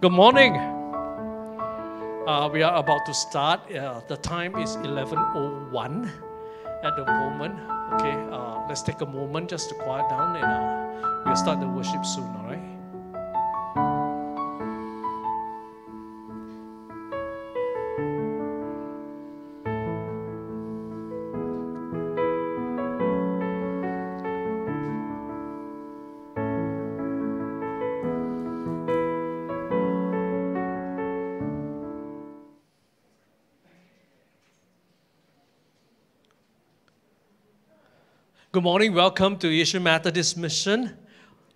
Good morning. Uh, we are about to start. Uh, the time is 11:01 at the moment. Okay, uh, let's take a moment just to quiet down, and uh, we'll start the worship soon. All right. Good morning. Welcome to Yishun Methodist Mission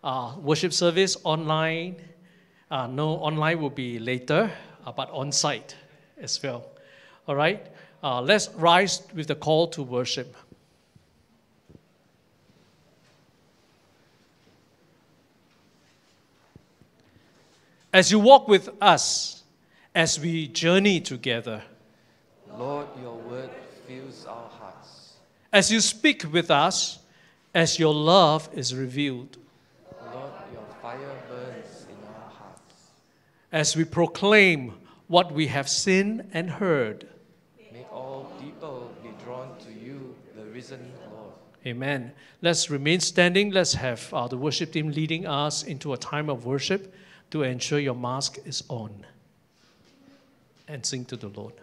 uh, worship service online. Uh, no, online will be later, uh, but on site as well. All right. Uh, let's rise with the call to worship. As you walk with us, as we journey together, Lord, your word fills our hearts. As you speak with us, as your love is revealed, Lord, your fire burns in our hearts. as we proclaim what we have seen and heard. May all people be drawn to you, the risen Lord. Amen. Let's remain standing. Let's have uh, the worship team leading us into a time of worship to ensure your mask is on. And sing to the Lord.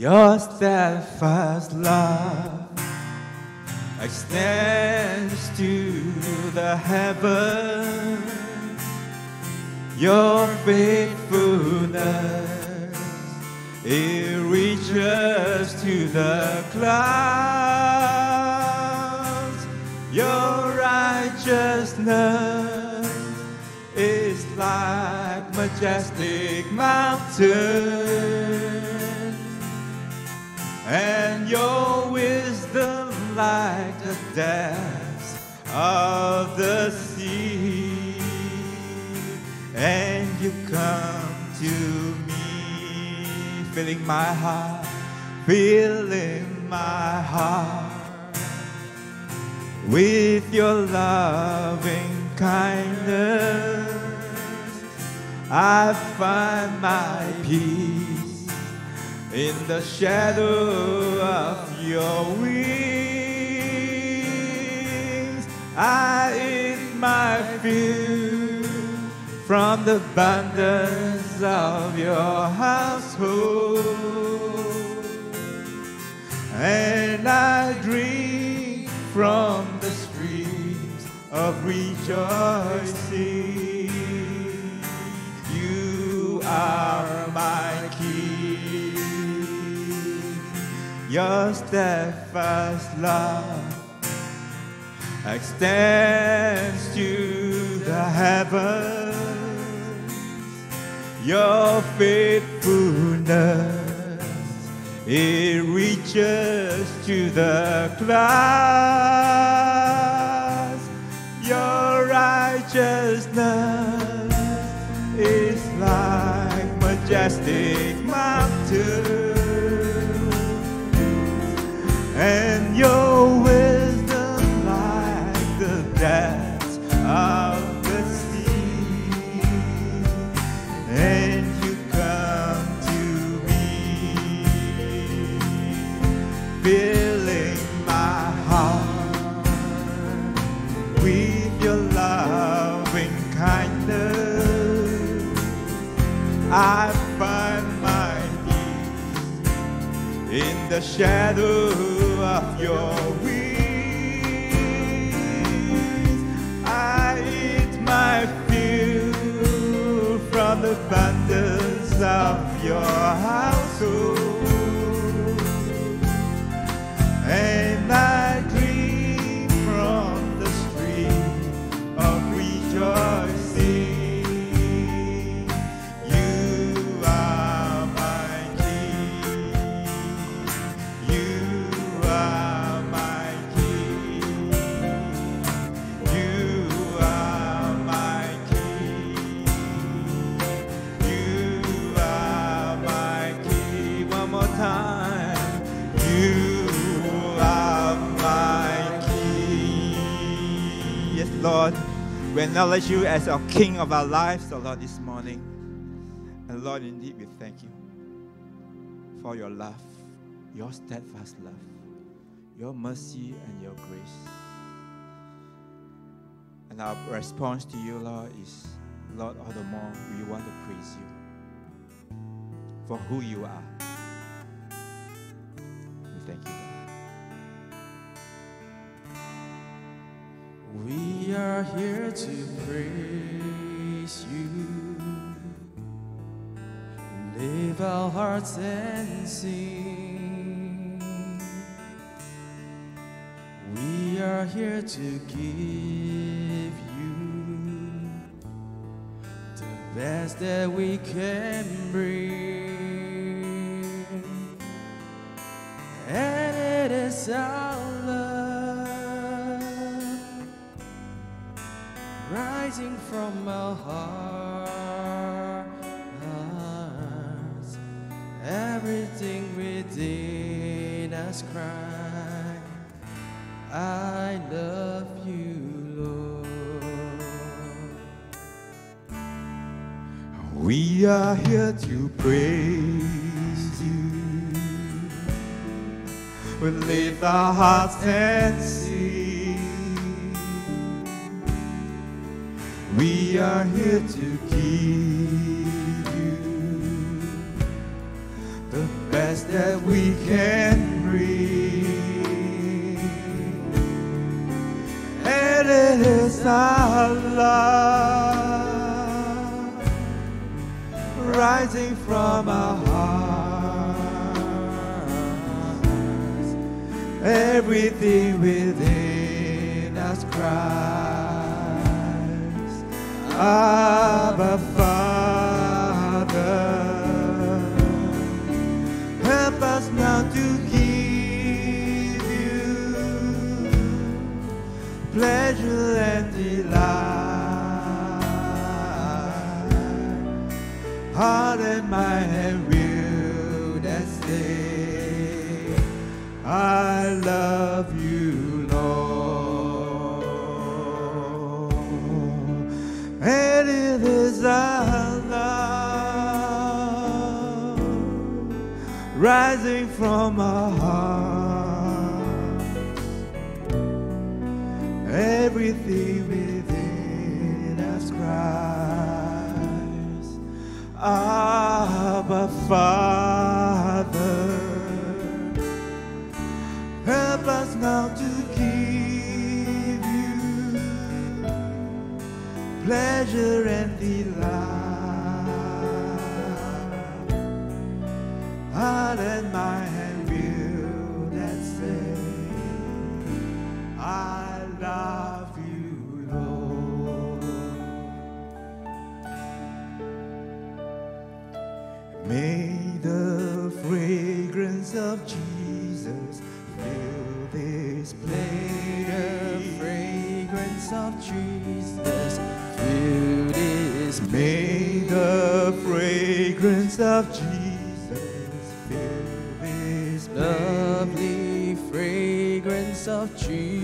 Your steadfast love extends to the heavens. Your faithfulness it reaches to the clouds. Your righteousness is like majestic mountains and your wisdom like the depths of the sea. And you come to me, filling my heart, filling my heart with your loving kindness. I find my peace in the shadow of your wings. I eat my fill from the abundance of your household, and I drink from the streams of rejoicing. You are my king. Your steadfast love extends to the heavens. Your faithfulness it reaches to the clouds. Your righteousness is like majestic mountains and your wisdom acknowledge you as our King of our lives, oh Lord, this morning. And Lord, indeed, we thank you for your love, your steadfast love, your mercy, and your grace. And our response to you, Lord, is, Lord, all the more we want to praise you for who you are. We thank you, Lord. We are here to praise you. Lift our hearts and sing. We are here to give you the best that we can bring. And it is our rising from our hearts. Everything within us cry, I love you, Lord. We are here to praise you. We lift our hearts and sing. We are here to give you the best that we can bring. And it is our love rising from our hearts. Everything within Father. Help us now to give you pleasure and delight. Heart and mind and will that say, I love you, rising from our hearts. Everything within us cries, Abba Father. Help us now to give you pleasure and delight. Heart and mind and will that say, I love you, Lord. May the fragrance of Jesus fill this place. May the fragrance of Jesus Jesus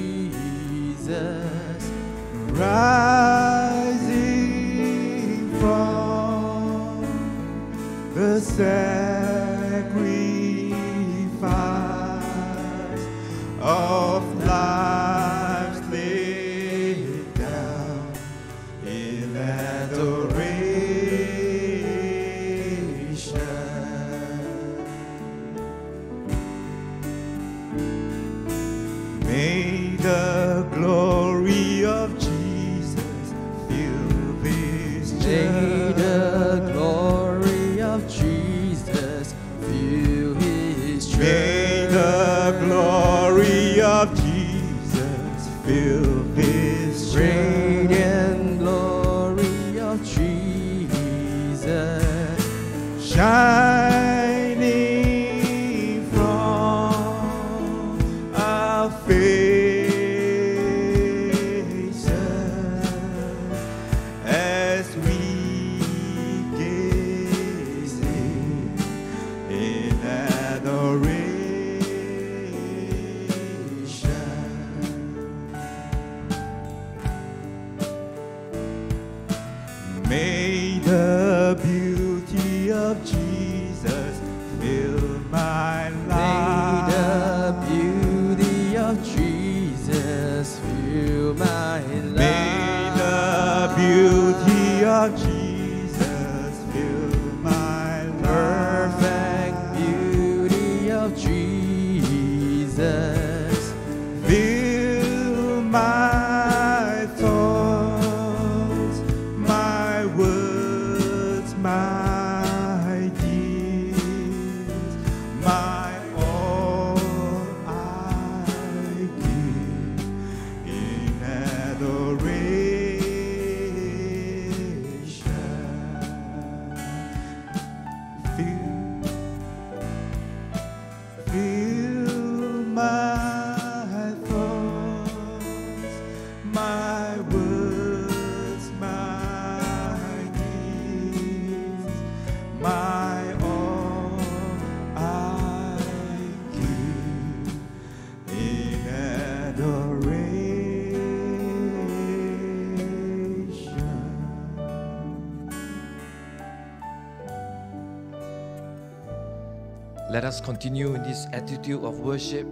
continue in this attitude of worship,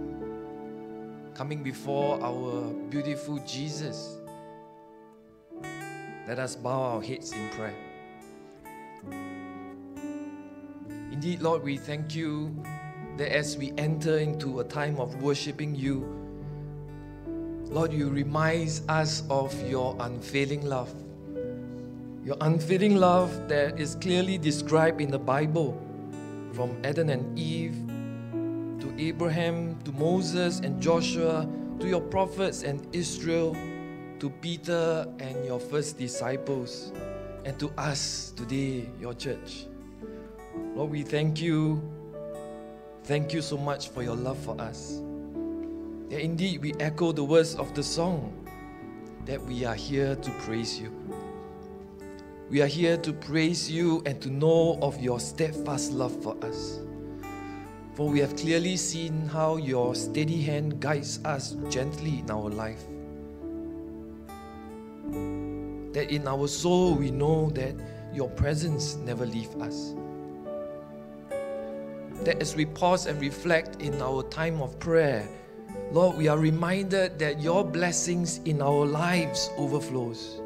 coming before our beautiful Jesus. Let us bow our heads in prayer. Indeed, Lord, we thank you that as we enter into a time of worshiping you, Lord, you remind us of your unfailing love. Your unfailing love that is clearly described in the Bible from Adam and Eve Abraham to Moses and Joshua to your prophets and Israel to Peter and your first disciples and to us today, your church. Lord, we thank you. Thank you so much for your love for us. That indeed we echo the words of the song that we are here to praise you. We are here to praise you and to know of your steadfast love for us. For we have clearly seen how your steady hand guides us gently in our life. That in our soul we know that your presence never leaves us. That as we pause and reflect in our time of prayer, Lord, we are reminded that your blessings in our lives overflows.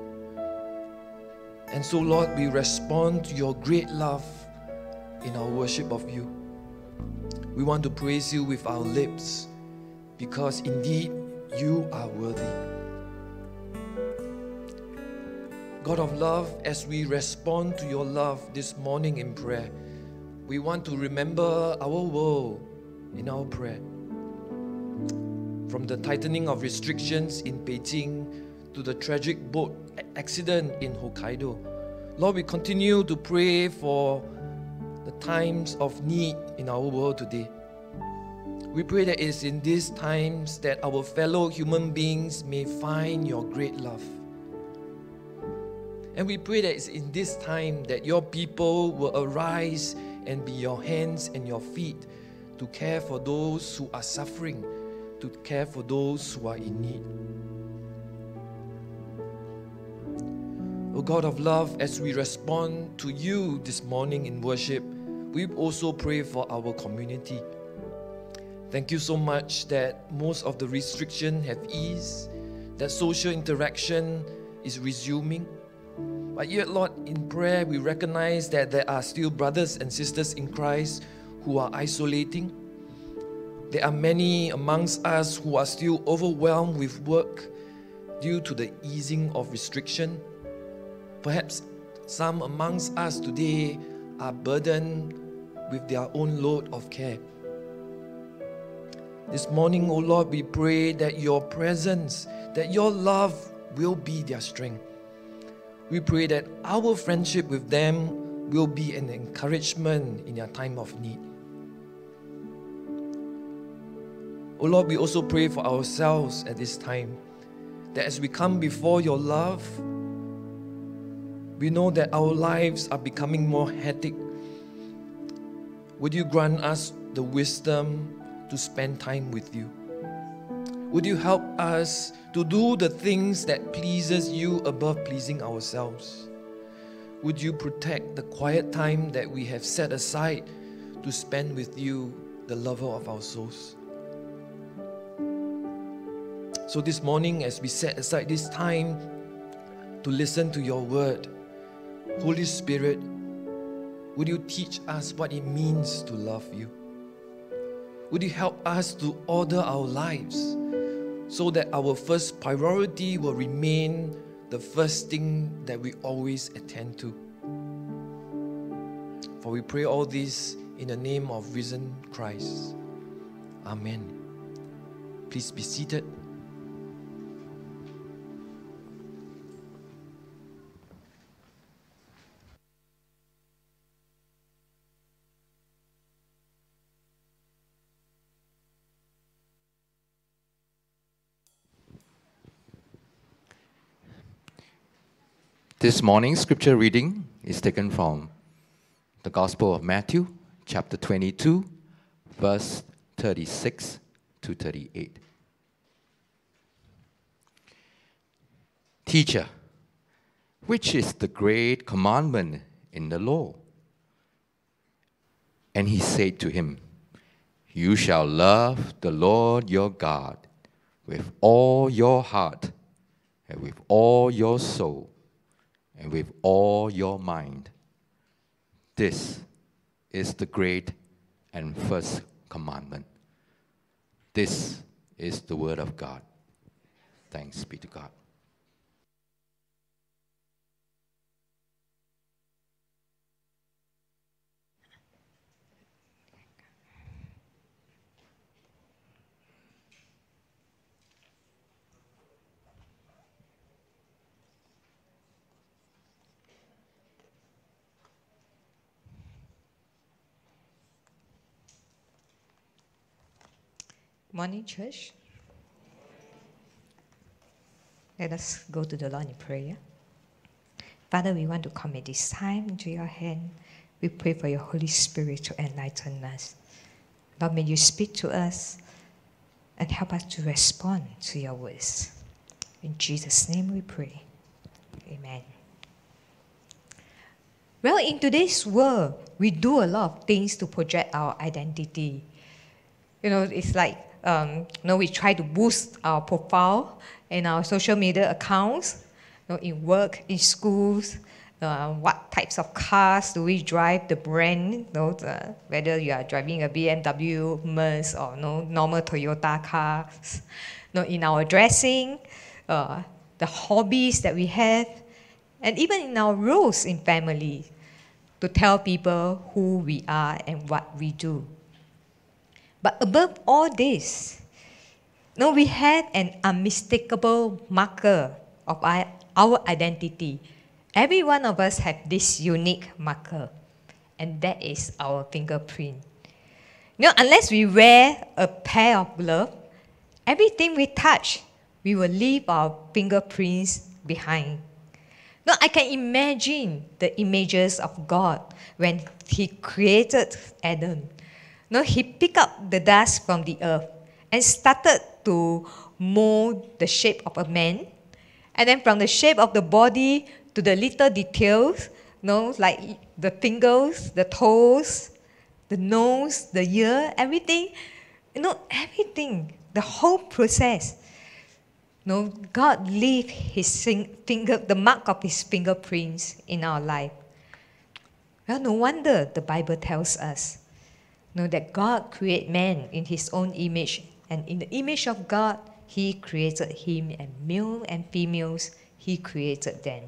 And so, Lord, we respond to your great love in our worship of you. We want to praise you with our lips because indeed you are worthy. God of love, as we respond to your love this morning in prayer, we want to remember our world in our prayer. From the tightening of restrictions in Beijing to the tragic boat accident in Hokkaido, Lord, we continue to pray for the times of need in our world today. We pray that it is in these times that our fellow human beings may find your great love. And we pray that it's in this time that your people will arise and be your hands and your feet to care for those who are suffering, to care for those who are in need. O God of love, as we respond to you this morning in worship, we also pray for our community. Thank you so much that most of the restriction have eased, that social interaction is resuming. But yet, Lord, in prayer, we recognize that there are still brothers and sisters in Christ who are isolating. There are many amongst us who are still overwhelmed with work due to the easing of restriction. Perhaps some amongst us today are burdened with their own load of care. This morning, O oh Lord, we pray that your presence, that your love will be their strength. We pray that our friendship with them will be an encouragement in their time of need. O oh Lord, we also pray for ourselves at this time that as we come before your love, we know that our lives are becoming more hectic. Would you grant us the wisdom to spend time with you? Would you help us to do the things that pleases you above pleasing ourselves? Would you protect the quiet time that we have set aside to spend with you, the lover of our souls? So, this morning, as we set aside this time to listen to your word, Holy Spirit, would you teach us what it means to love you? Would you help us to order our lives so that our first priority will remain the first thing that we always attend to? For we pray all this in the name of risen Christ. Amen. Please be seated. This morning's scripture reading is taken from the Gospel of Matthew, chapter 22, verse 36 to 38. Teacher, which is the great commandment in the law? And he said to him, You shall love the Lord your God with all your heart and with all your soul and with all your mind. This is the great and first commandment. This is the word of God. Thanks be to God. Morning, church. Let us go to the Lord in prayer. Father, we want to commit this time into your hand. We pray for your Holy Spirit to enlighten us. Lord, may you speak to us and help us to respond to your words. In Jesus' name we pray. Amen. Well, in today's world, we do a lot of things to project our identity. You know, it's like um, you know, we try to boost our profile in our social media accounts, you know, in work, in schools, uh, what types of cars do we drive, the brand, you know, the, whether you are driving a BMW, Merc, or you know, normal Toyota cars. You know, in our dressing, uh, the hobbies that we have, and even in our roles in family, to tell people who we are and what we do. But above all this, no, we have an unmistakable marker of our, our identity. Every one of us have this unique marker, and that is our fingerprint. You know, unless we wear a pair of gloves, everything we touch, we will leave our fingerprints behind. Now, I can imagine the images of God when He created Adam no, he picked up the dust from the earth and started to mold the shape of a man. And then from the shape of the body to the little details, you know, like the fingers, the toes, the nose, the ear, everything, you know, everything, the whole process. Know, God leave his finger, the mark of his fingerprints in our life. Well, no wonder the Bible tells us know that God created man in his own image, and in the image of God, he created him, and male and females, he created them.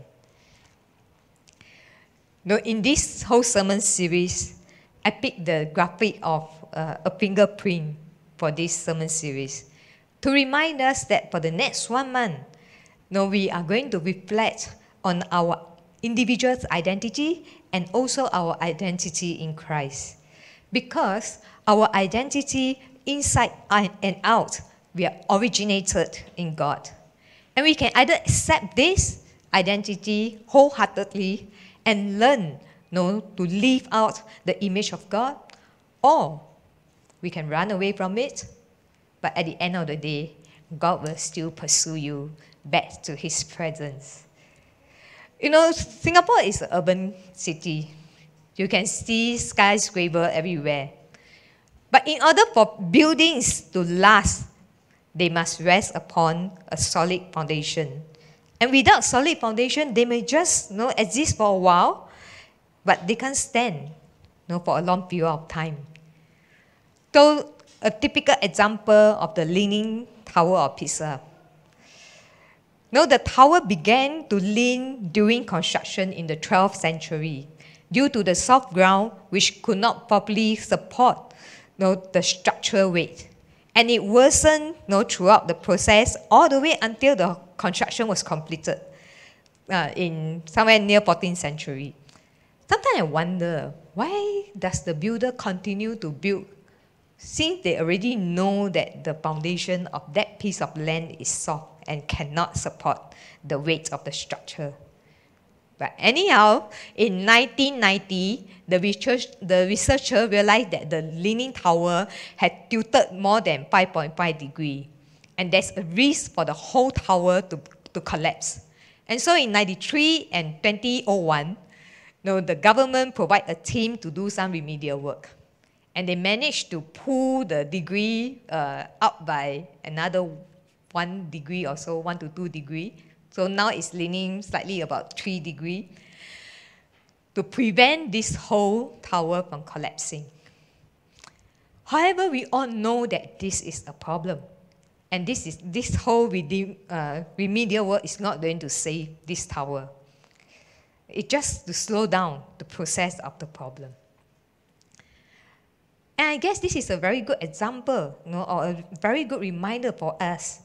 Now, in this whole sermon series, I picked the graphic of uh, a fingerprint for this sermon series to remind us that for the next one month, now we are going to reflect on our individual's identity and also our identity in Christ because our identity inside and out, we are originated in God. And we can either accept this identity wholeheartedly and learn you know, to live out the image of God, or we can run away from it, but at the end of the day, God will still pursue you back to His presence. You know, Singapore is an urban city. You can see skyscraper everywhere. But in order for buildings to last, they must rest upon a solid foundation. And without solid foundation, they may just you know, exist for a while, but they can't stand you know, for a long period of time. So a typical example of the Leaning Tower of Pisa. Now, the tower began to lean during construction in the 12th century due to the soft ground which could not properly support you know, the structural weight. And it worsened you know, throughout the process all the way until the construction was completed uh, in somewhere near 14th century. Sometimes I wonder, why does the builder continue to build since they already know that the foundation of that piece of land is soft and cannot support the weight of the structure. But anyhow, in 1990, the, research, the researcher realized that the leaning tower had tilted more than 5.5 degree, and there's a risk for the whole tower to, to collapse. And so in 93 and 2001, you know, the government provided a team to do some remedial work. And they managed to pull the degree uh, up by another one degree or so, one to two degree. So now it's leaning slightly about three degree to prevent this whole tower from collapsing. However, we all know that this is a problem. And this, is, this whole redeem, uh, remedial work is not going to save this tower. It's just to slow down the process of the problem. And I guess this is a very good example, you know, or a very good reminder for us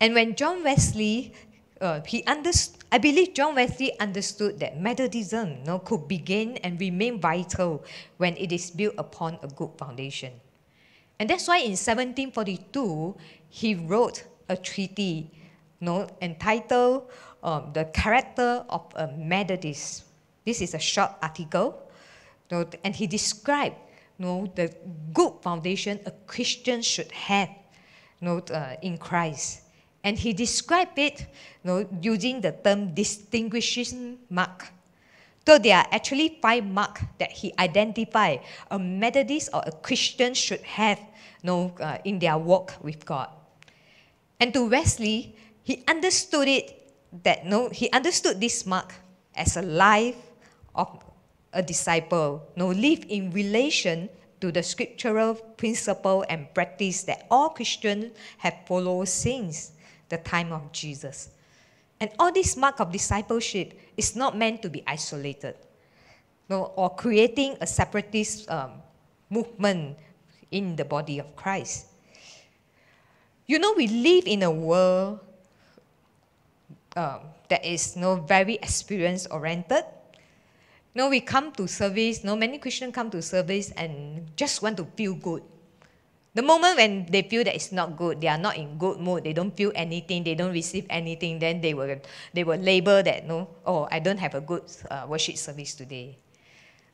and when John Wesley, uh, he understood, I believe John Wesley understood that Methodism you know, could begin and remain vital when it is built upon a good foundation. And that's why in 1742, he wrote a treaty you know, entitled um, The Character of a Methodist. This is a short article, you know, and he described you know, the good foundation a Christian should have you know, uh, in Christ. And he described it you know, using the term distinguishing mark. So there are actually five marks that he identified a Methodist or a Christian should have you know, uh, in their walk with God. And to Wesley, he understood it that no, he understood this mark as a life of a disciple, no, live in relation to the scriptural principle and practice that all Christians have followed since the time of Jesus. And all this mark of discipleship is not meant to be isolated no, or creating a separatist um, movement in the body of Christ. You know, we live in a world um, that is you know, very experience oriented. You know, we come to service, you know, many Christians come to service and just want to feel good. The moment when they feel that it's not good, they are not in good mood, they don't feel anything, they don't receive anything, then they will, they will label that, no, oh, I don't have a good uh, worship service today.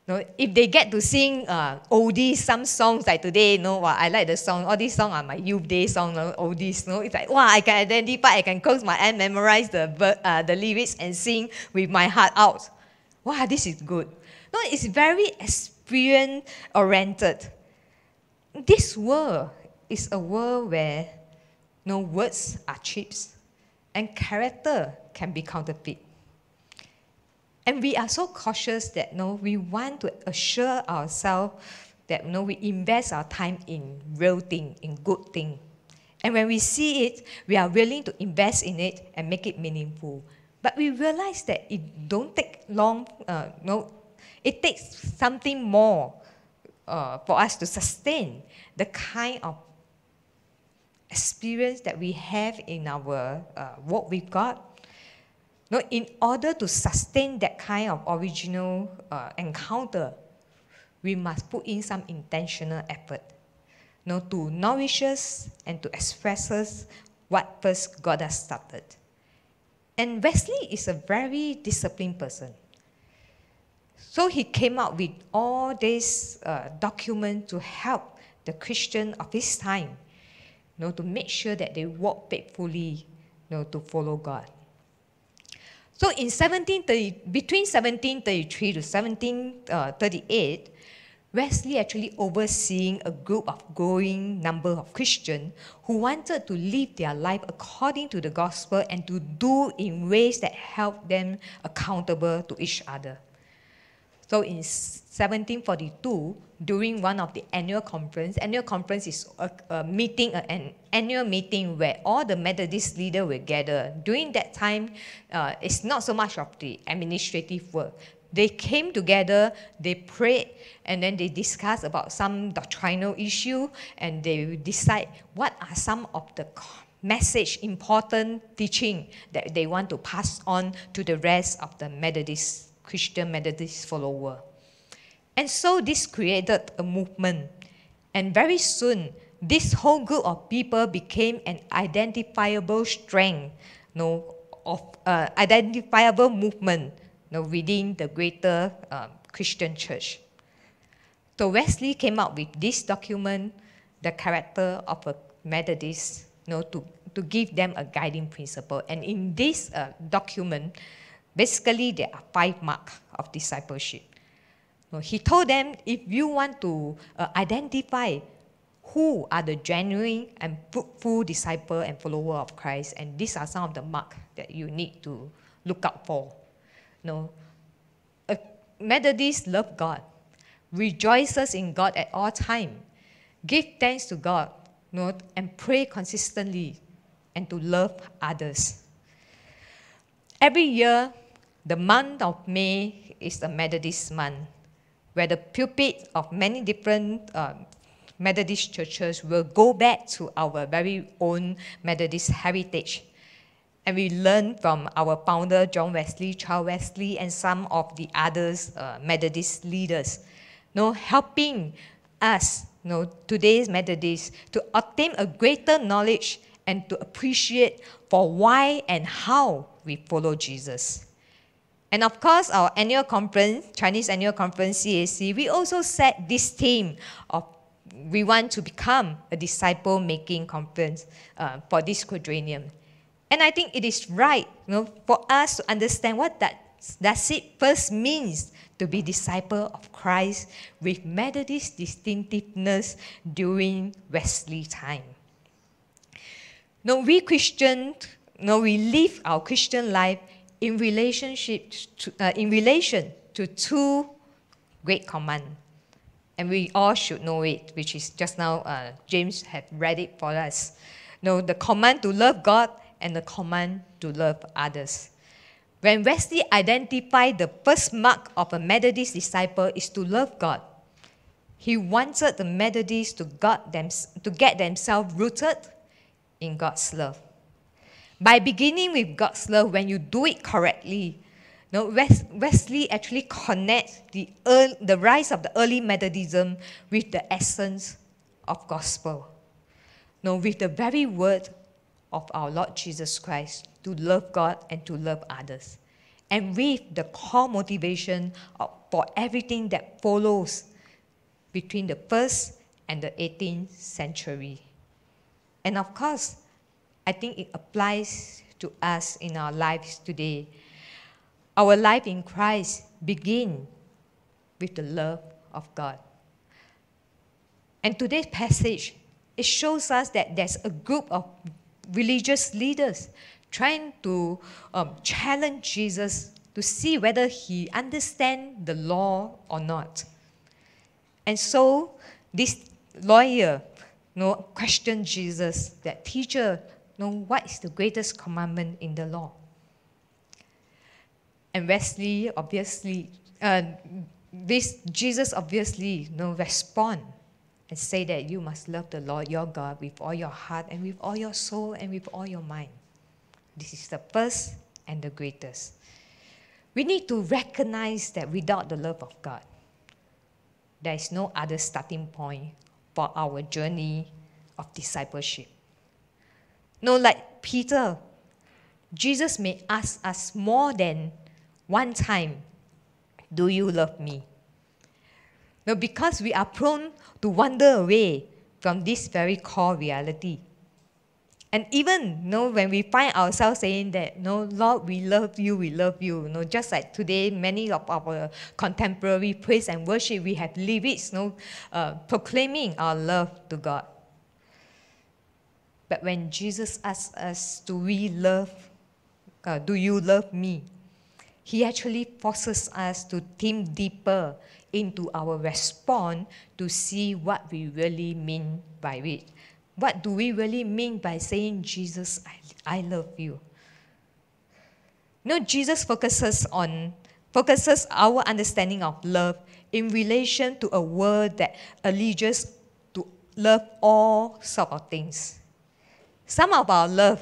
No, if they get to sing uh, oldies, some songs like today, no, wow, I like the song. All these songs are my youth day song, no, oldies. No, it's like wow, I can identify. I can close my eyes, memorize the uh, the lyrics, and sing with my heart out. Wow, this is good. No, it's very experience oriented this world is a world where no words are cheap and character can be counterfeit. And we are so cautious that no, we want to assure ourselves that no, we invest our time in real thing, in good thing. And when we see it, we are willing to invest in it and make it meaningful. But we realize that it don't take long. Uh, no, it takes something more uh, for us to sustain the kind of experience that we have in our uh, work with God. No, in order to sustain that kind of original uh, encounter, we must put in some intentional effort no, to nourish us and to express us what first God has started. And Wesley is a very disciplined person. So he came up with all these uh, documents to help the Christian of his time, you know, to make sure that they walk faithfully, you know, to follow God. So in 1730, between 1733 to 1738, Wesley actually overseeing a group of growing number of Christians who wanted to live their life according to the gospel and to do in ways that help them accountable to each other. So in 1742, during one of the annual conference, annual conference is a, a meeting, a- an annual meeting where all the Methodist leaders will gather. During that time, uh, it's not so much of the administrative work. They came together, they prayed, and then they discussed about some doctrinal issue, and they decide what are some of the message, important teaching that they want to pass on to the rest of the Methodist, Christian Methodist follower. And so this created a movement. And very soon, this whole group of people became an identifiable strength, you know, of uh, identifiable movement you know, within the greater um, Christian church. So Wesley came up with this document, the character of a Methodist, you know, to, to give them a guiding principle. And in this uh, document, basically there are five marks of discipleship. He told them if you want to uh, identify who are the genuine and fruitful disciple and follower of Christ, and these are some of the marks that you need to look out for. No, a Methodist love God, rejoices in God at all time, give thanks to God, no, and pray consistently, and to love others. Every year, the month of May is a Methodist month, where the pulpit of many different uh, Methodist churches will go back to our very own Methodist heritage. And we learn from our founder, John Wesley, Charles Wesley, and some of the others uh, Methodist leaders, you know, helping us, you know, today's Methodists, to obtain a greater knowledge and to appreciate for why and how we follow Jesus. And of course, our annual conference, Chinese annual conference, CAC, we also set this theme of we want to become a disciple making conference uh, for this quadrennium. And I think it is right you know, for us to understand what that does it first means to be disciple of Christ with Methodist distinctiveness during Wesley time. No, we Christians, no, we live our Christian life in relationship to, uh, in relation to two great commands. And we all should know it, which is just now uh, James had read it for us. No, the command to love God and the command to love others. When Wesley identified the first mark of a Methodist disciple is to love God, he wanted the Methodists to, them, to get themselves rooted in God's love. By beginning with God's love, when you do it correctly, no, Wes- Wesley actually connects the, earl- the rise of the early Methodism with the essence of gospel. No, with the very word of our Lord Jesus Christ to love God and to love others. And with the core motivation of, for everything that follows between the first and the 18th century. And of course, I think it applies to us in our lives today. Our life in Christ begins with the love of God. And today's passage, it shows us that there's a group of religious leaders trying to um, challenge Jesus to see whether he understands the law or not. And so this lawyer you know, questioned Jesus, that teacher, know, what is the greatest commandment in the law? And Wesley obviously, uh, this Jesus obviously you know, respond and say that you must love the Lord your God with all your heart and with all your soul and with all your mind. This is the first and the greatest. We need to recognize that without the love of God, there is no other starting point for our journey of discipleship. No, like Peter, Jesus may ask us more than one time, Do you love me? No, because we are prone to wander away from this very core reality. And even you know, when we find ourselves saying that, no, Lord, we love you, we love you, you know, just like today, many of our contemporary praise and worship, we have lyrics you know, uh, proclaiming our love to God. But when Jesus asks us, do we love, uh, do you love me? He actually forces us to think deeper into our response to see what we really mean by it. What do we really mean by saying, Jesus, I, I love you? No, Jesus focuses on focuses our understanding of love in relation to a world that alleges to love all sort of things. Some of our love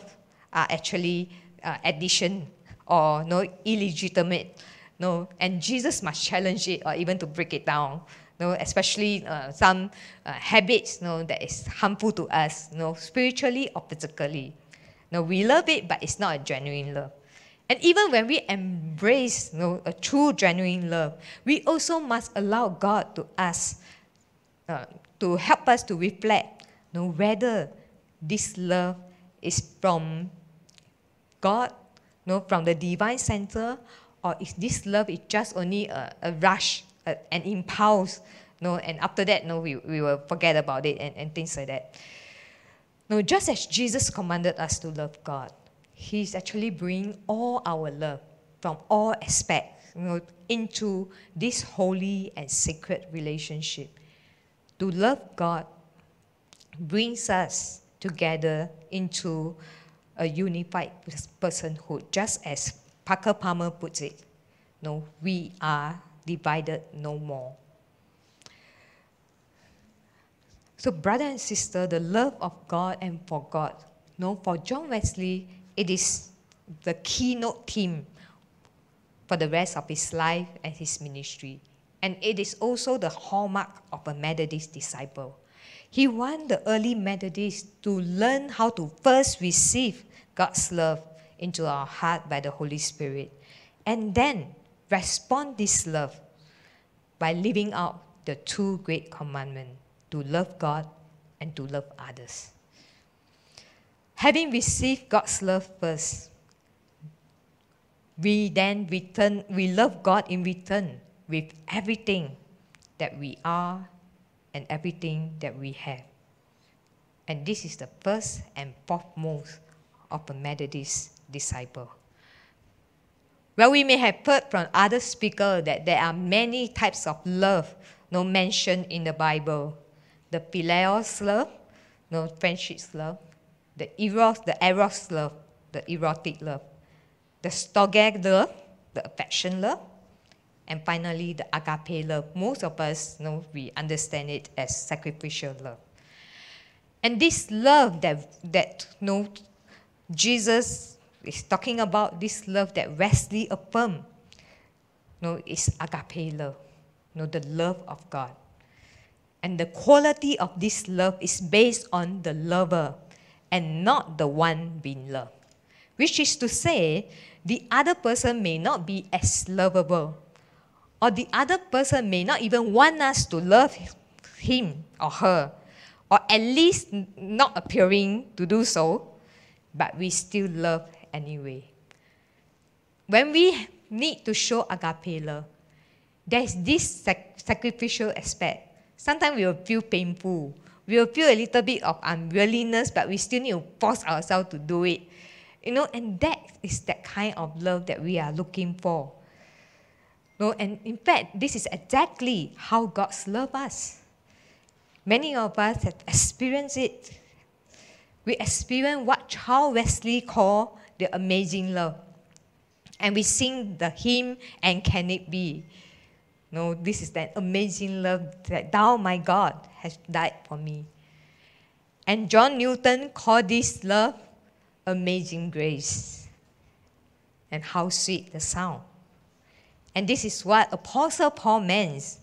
are actually uh, addition or no illegitimate. No, and Jesus must challenge it or even to break it down. No, especially uh, some uh, habits no, that is harmful to us, no, spiritually or physically. No, we love it, but it's not a genuine love. And even when we embrace no, a true, genuine love, we also must allow God to us, uh, to help us to reflect no, whether this love is from God, you know, from the divine center, or is this love is just only a, a rush, a, an impulse, you know, and after that, you know, we, we will forget about it and, and things like that. No, just as Jesus commanded us to love God, He's actually bringing all our love from all aspects you know, into this holy and sacred relationship. To love God brings us together into a unified personhood, just as Parker Palmer puts it. No, we are divided no more. So, brother and sister, the love of God and for God. No, for John Wesley, it is the keynote theme for the rest of his life and his ministry. And it is also the hallmark of a Methodist disciple. He wanted the early Methodists to learn how to first receive God's love into our heart by the Holy Spirit, and then respond this love by living out the two great commandments to love God and to love others. Having received God's love first, we then return, we love God in return with everything that we are and everything that we have. And this is the first and foremost of a Methodist disciple. Well, we may have heard from other speakers that there are many types of love no mentioned in the Bible. The Phileos love, no friendship love, the eros, the eros love, the erotic love, the storge love, the affection love, and finally the agape love. Most of us you know we understand it as sacrificial love. And this love that that you know, Jesus is talking about, this love that Wesley affirmed, you know, is agape love, you know, the love of God. And the quality of this love is based on the lover and not the one being loved. Which is to say, the other person may not be as lovable, or the other person may not even want us to love him or her, or at least not appearing to do so, but we still love anyway. When we need to show agape love, there's this sac- sacrificial aspect. Sometimes we will feel painful we will feel a little bit of unwillingness, but we still need to force ourselves to do it. You know, and that is that kind of love that we are looking for. Know, and in fact, this is exactly how God's love us. Many of us have experienced it. We experience what Charles Wesley called the amazing love. And we sing the hymn, and can it be? No, this is that amazing love that thou, my God, has died for me. And John Newton called this love amazing grace. And how sweet the sound. And this is what Apostle Paul means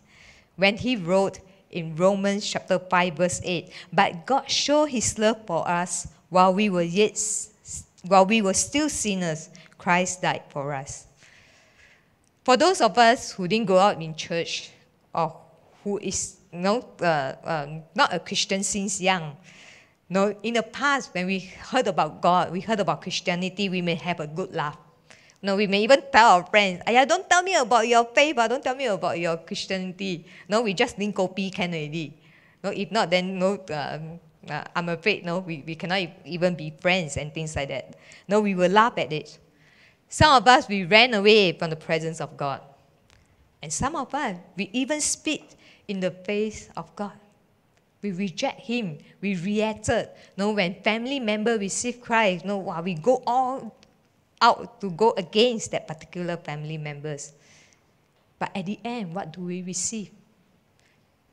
when he wrote in Romans chapter 5, verse 8. But God showed his love for us while we were yet while we were still sinners, Christ died for us. For those of us who didn't go out in church or who is uh, uh, not a Christian since young, you know, in the past when we heard about God, we heard about Christianity, we may have a good laugh. Know, we may even tell our friends, Aya, don't tell me about your faith, but don't tell me about your Christianity. No, we just drink kopi can already. No, if not, then no, uh, uh, I'm afraid no, we, we cannot even be friends and things like that. No, we will laugh at it. Some of us, we ran away from the presence of God. And some of us, we even spit in the face of God. We reject Him. We reacted. No, when family member receive Christ, no, wow, we go all out to go against that particular family members. But at the end, what do we receive?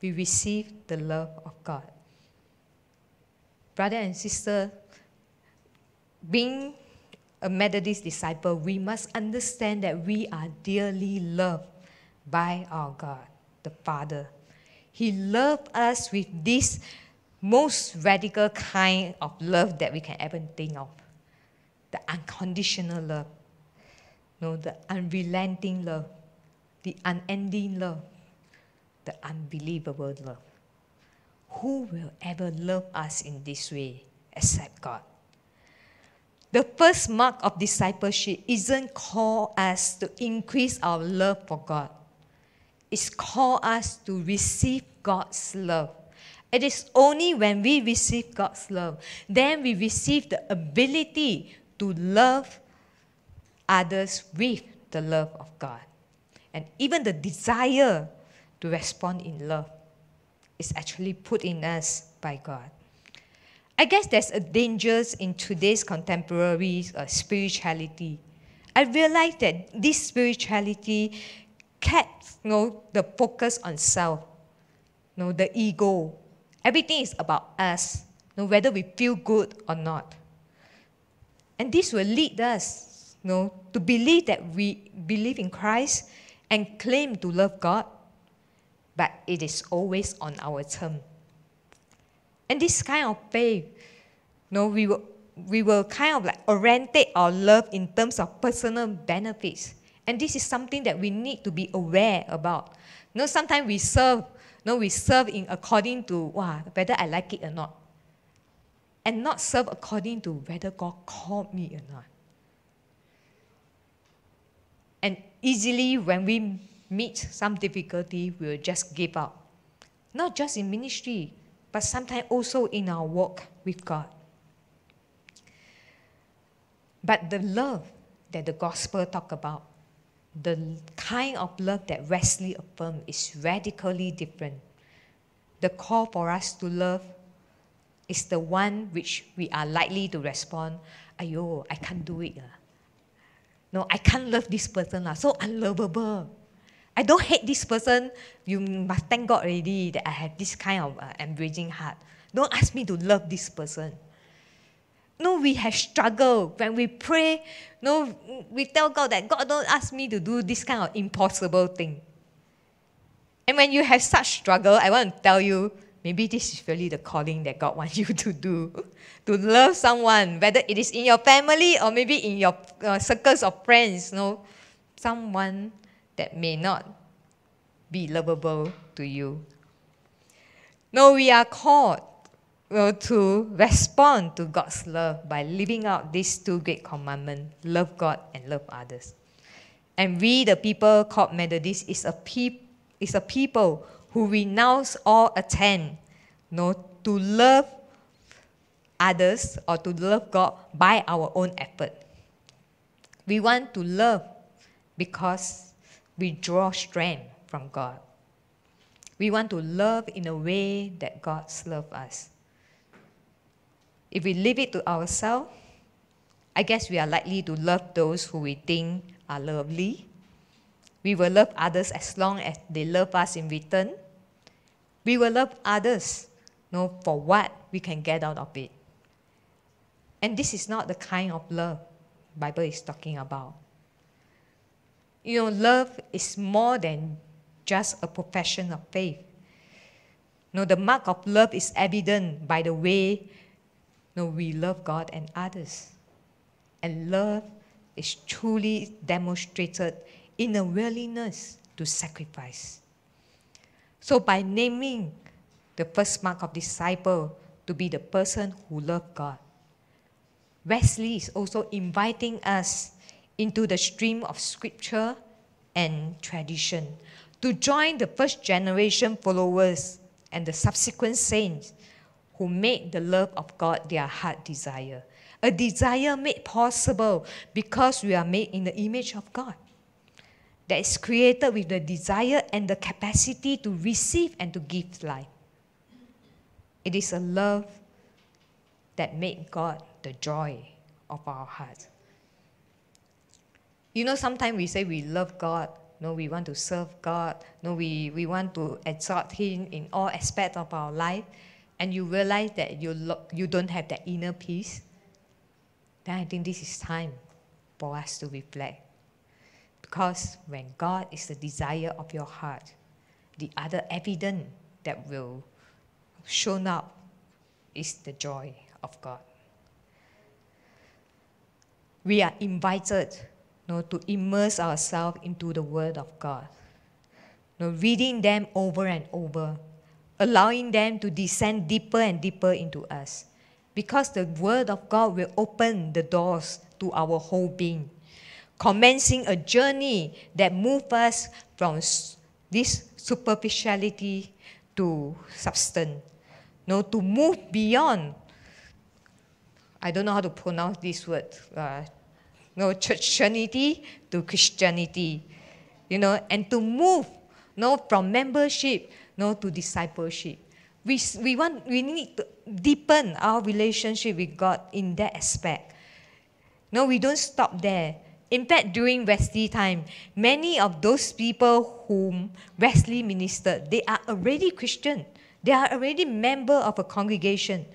We receive the love of God. Brother and sister, being a Methodist disciple, we must understand that we are dearly loved by our God, the Father. He loved us with this most radical kind of love that we can ever think of the unconditional love, no, the unrelenting love, the unending love, the unbelievable love. Who will ever love us in this way except God? The first mark of discipleship isn't call us to increase our love for God. It's call us to receive God's love. It is only when we receive God's love, then we receive the ability to love others with the love of God. And even the desire to respond in love is actually put in us by God. I guess there's a danger in today's contemporary uh, spirituality. I realize that this spirituality kept you know, the focus on self, you know, the ego. Everything is about us, you know, whether we feel good or not. And this will lead us you know, to believe that we believe in Christ and claim to love God, but it is always on our term. And this kind of faith, you know, we will, we will kind of like orientate our love in terms of personal benefits. And this is something that we need to be aware about. You know, sometimes we serve, you know, we serve in according to wow, whether I like it or not. And not serve according to whether God called me or not. And easily when we meet some difficulty, we'll just give up. Not just in ministry, but sometimes also in our walk with God. But the love that the gospel talk about, the kind of love that Wesley affirmed is radically different. The call for us to love is the one which we are likely to respond, Ayo, I can't do it. Uh. No, I can't love this person. Uh, so unlovable. I don't hate this person. You must thank God already that I have this kind of uh, embracing heart. Don't ask me to love this person. No, we have struggle when we pray. No, we tell God that God don't ask me to do this kind of impossible thing. And when you have such struggle, I want to tell you, maybe this is really the calling that God wants you to do. to love someone, whether it is in your family or maybe in your uh, circles of friends, no, someone that may not be lovable to you. No, we are called well, to respond to God's love by living out these two great commandments love God and love others. And we, the people called Methodists, is a, peop- is a people who renounce all attempt no, to love others or to love God by our own effort. We want to love because we draw strength from God. We want to love in a way that God's love us. If we leave it to ourselves, I guess we are likely to love those who we think are lovely. We will love others as long as they love us in return. We will love others you know, for what we can get out of it. And this is not the kind of love Bible is talking about. You know, love is more than just a profession of faith. No, the mark of love is evident by the way no, we love God and others. And love is truly demonstrated in a willingness to sacrifice. So by naming the first mark of disciple to be the person who loved God, Wesley is also inviting us into the stream of scripture and tradition, to join the first generation followers and the subsequent saints who made the love of God their heart desire. A desire made possible because we are made in the image of God. That is created with the desire and the capacity to receive and to give life. It is a love that made God the joy of our heart. You know, sometimes we say we love God, no, we want to serve God, no, we, we want to exalt Him in all aspects of our life, and you realize that you, lo- you don't have that inner peace, then I think this is time for us to reflect. Because when God is the desire of your heart, the other evidence that will shown up is the joy of God. We are invited you know, to immerse ourselves into the Word of God, you know, reading them over and over, allowing them to descend deeper and deeper into us. Because the Word of God will open the doors to our whole being, commencing a journey that moves us from this superficiality to substance, No, to move beyond. I don't know how to pronounce this word. Uh, know, churchianity to Christianity, you know, and to move, know, from membership, no to discipleship. We, we want, we need to deepen our relationship with God in that aspect. No, we don't stop there. In fact, during Wesley time, many of those people whom Wesley ministered, they are already Christian. They are already member of a congregation.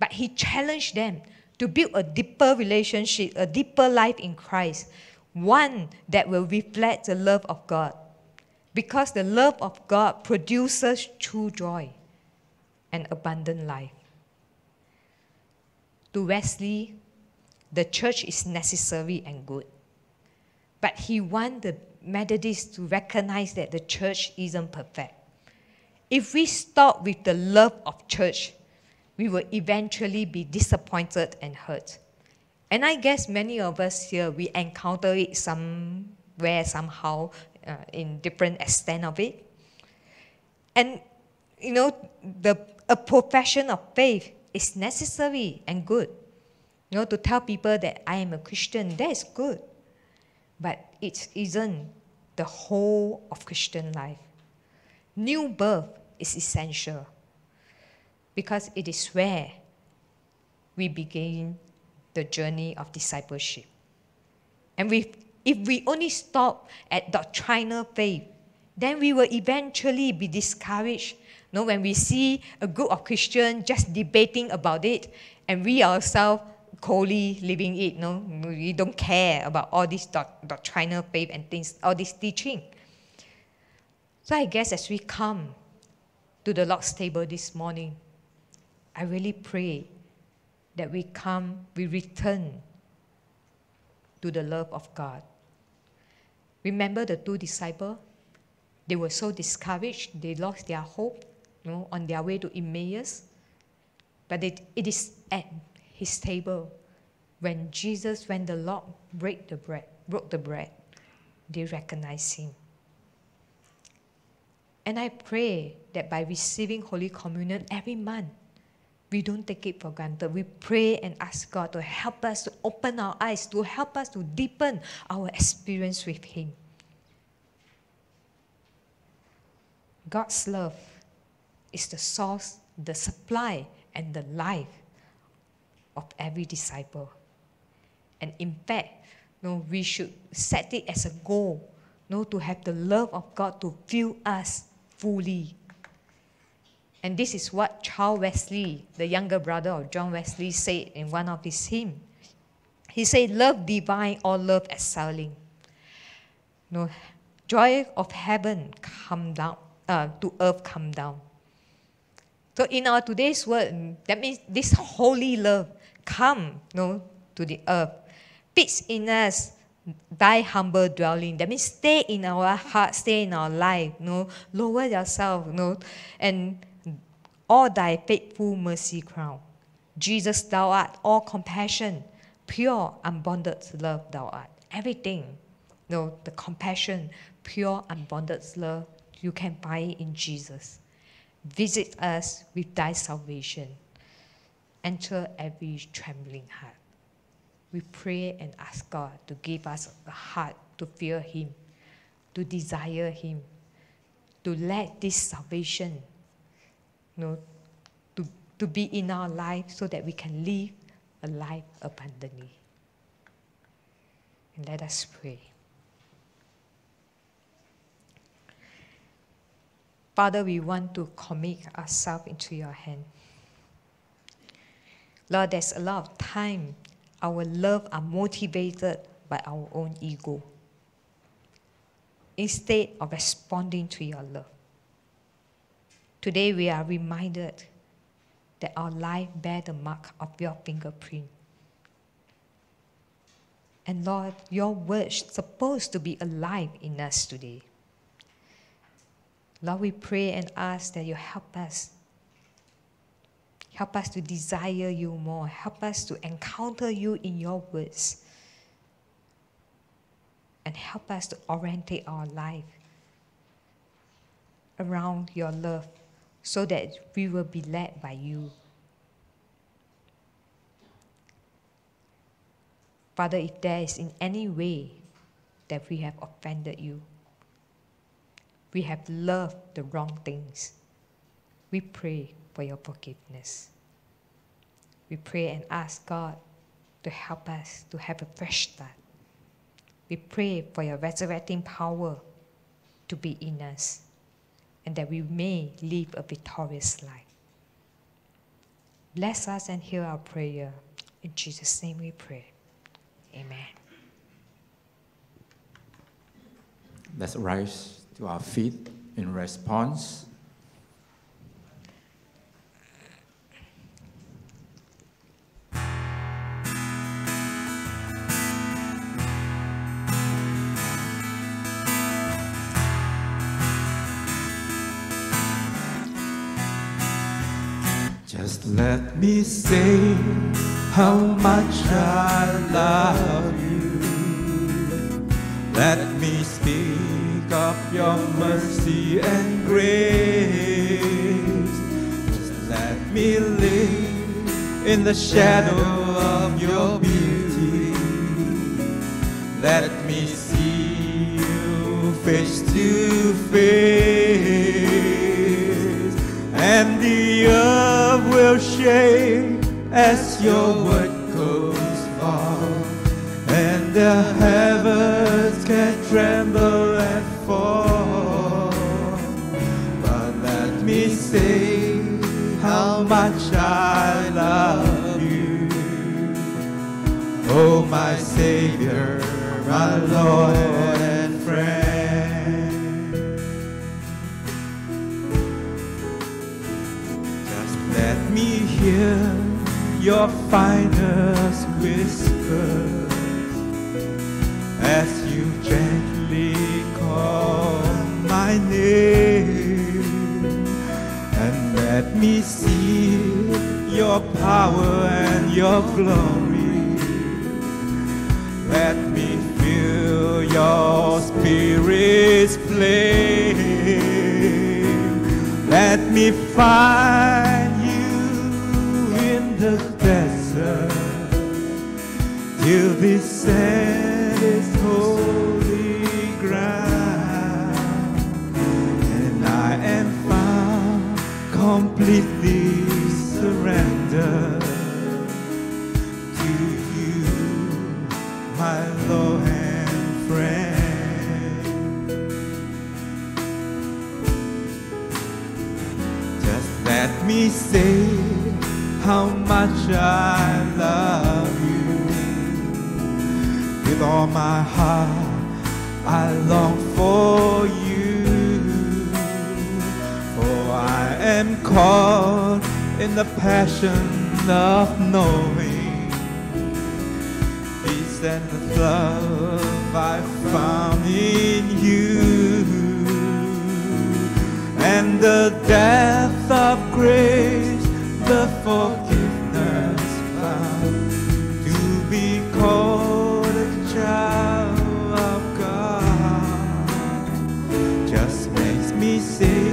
But he challenged them to build a deeper relationship, a deeper life in Christ, one that will reflect the love of God. Because the love of God produces true joy and abundant life. To Wesley, the church is necessary and good. But he wants the Methodists to recognize that the church isn't perfect. If we stop with the love of church, we will eventually be disappointed and hurt. And I guess many of us here, we encounter it somewhere, somehow, uh, in different extent of it. And, you know, the, a profession of faith is necessary and good. You know, to tell people that I am a Christian, that is good. But it isn't the whole of Christian life. New birth is essential because it is where we begin the journey of discipleship. And we, if we only stop at doctrinal faith, then we will eventually be discouraged. You know, when we see a group of Christians just debating about it, and we ourselves coldly living it, know, we don't care about all this doc- doctrinal faith and things, all this teaching. So I guess as we come to the Lord's table this morning, I really pray that we come, we return to the love of God. Remember the two disciples? They were so discouraged, they lost their hope you know, on their way to Emmaus. But it, it is at his table when Jesus, when the Lord break the bread, broke the bread, they recognized him. And I pray that by receiving Holy Communion every month, we don't take it for granted. We pray and ask God to help us to open our eyes, to help us to deepen our experience with Him. God's love is the source, the supply, and the life of every disciple. And in fact, you know, we should set it as a goal know, to have the love of God to fill us fully. And this is what Charles Wesley, the younger brother of John Wesley, said in one of his hymns. He said, Love divine or love excelling. No, joy of heaven come down, uh, to earth come down. So in our today's word, that means this holy love come no, to the earth, fix in us thy humble dwelling. That means stay in our heart, stay in our life, no, lower yourself, no, and all thy faithful mercy crown. Jesus, thou art all compassion, pure, unbounded love, thou art. Everything, no, the compassion, pure, unbounded love, you can find in Jesus. Visit us with thy salvation. Enter every trembling heart. We pray and ask God to give us a heart to fear Him, to desire Him, to let this salvation you know, to, to be in our life so that we can live a life abundantly. And let us pray. Father, we want to commit ourselves into your hand. Lord, there's a lot of time our love are motivated by our own ego instead of responding to your love. Today we are reminded that our life bear the mark of your fingerprint. And Lord, your word is supposed to be alive in us today. Lord, we pray and ask that you help us. Help us to desire you more. Help us to encounter you in your words. And help us to orientate our life around your love so that we will be led by you. Father, if there is in any way that we have offended you, we have loved the wrong things, we pray for your forgiveness. We pray and ask God to help us to have a fresh start. We pray for your resurrecting power to be in us and that we may live a victorious life. Bless us and hear our prayer. In Jesus' name we pray. Amen. Let's rise to our feet in response. Just let me say how much I love you. Let me speak of your mercy and grace. Just let me live in the shadow of your beauty. Let me see you face to face, and the earth will shake as your word goes forth, and the heavens can tremble and fall. But let me say how much I love you. Oh, my Savior, my Lord hear your finest whispers as you gently call my name. And let me see your power and your glory. Let me feel your spirit's flame. Let me find the desert till this sand is holy ground, and I am found completely surrendered to you, my Lord and friend. Just let me say how much I love you. With all my heart, I long for you. For I am caught in the passion of knowing peace and the love I found in you and the depth of grace, the forgiveness found to be called a child of God just makes me say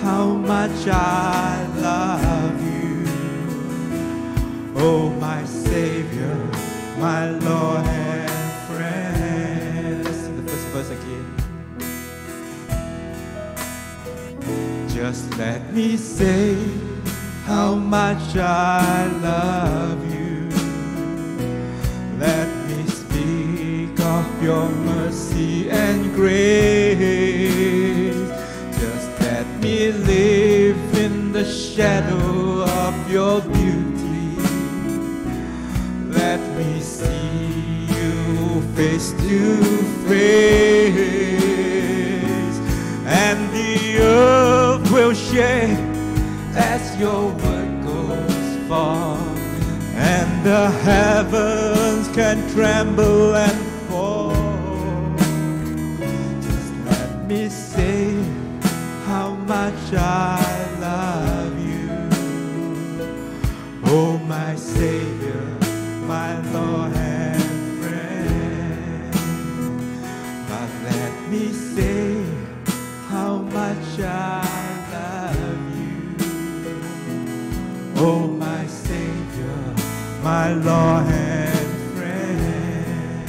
how much I love you. Oh, my Savior, my Lord and friend. Let's sing the first verse again. Just let me say how much I love you. Let me speak of your mercy and grace. Just let me live in the shadow of your beauty. Let me see you face to face, and the earth will shake your word goes forth, and the heavens can tremble and fall. Just let me say how much I my Lord and friend.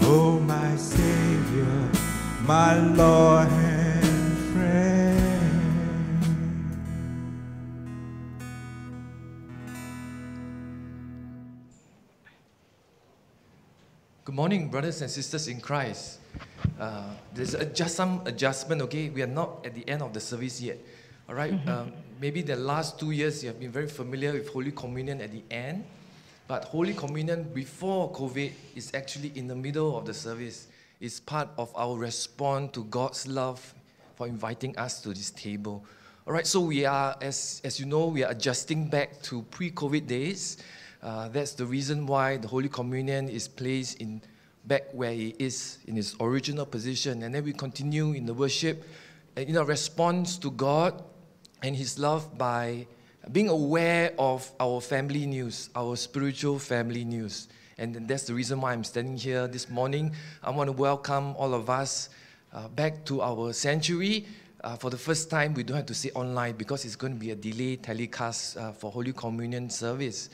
Oh, my Savior, my Lord and friend. Good morning, brothers and sisters in Christ. Uh, there's just some adjustment, okay? We are not at the end of the service yet. All right? Um, maybe the last two years you have been very familiar with Holy Communion at the end, but Holy Communion before COVID is actually in the middle of the service. It's part of our response to God's love for inviting us to this table. All right, so we are, as, as you know, we are adjusting back to pre COVID days. Uh, that's the reason why the Holy Communion is placed in back where it is in its original position. And then we continue in the worship uh, in a response to God and His love by being aware of our family news, our spiritual family news. And that's the reason why I'm standing here this morning. I want to welcome all of us uh, back to our sanctuary. Uh, for the first time, we don't have to say online because it's going to be a delayed telecast uh, for Holy Communion service.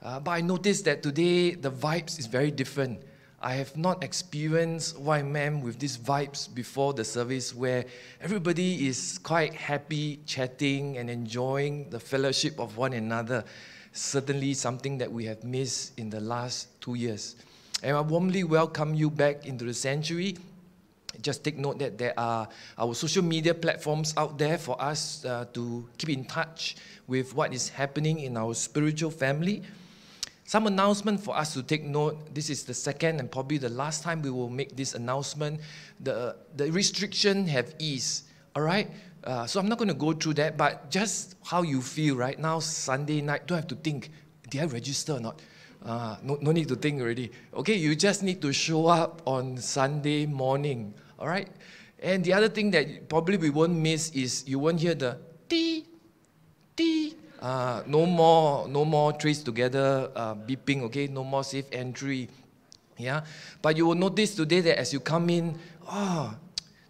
Uh, but I noticed that today the vibes is very different. I have not experienced YMM with these vibes before the service where everybody is quite happy, chatting, and enjoying the fellowship of one another. Certainly something that we have missed in the last two years. And I warmly welcome you back into the sanctuary. Just take note that there are our social media platforms out there for us uh, to keep in touch with what is happening in our spiritual family. Some announcement for us to take note. This is the second and probably the last time we will make this announcement. The, the restriction have eased, all right? Uh, so I'm not going to go through that, but just how you feel right now, Sunday night, don't have to think, did I register or not? Uh, no, no need to think already. Okay, you just need to show up on Sunday morning, all right? And the other thing that probably we won't miss is you won't hear the tee, tee, uh, no more, no more TraceTogether uh, beeping. Okay, no more SafeEntry. Yeah, but you will notice today that as you come in, oh,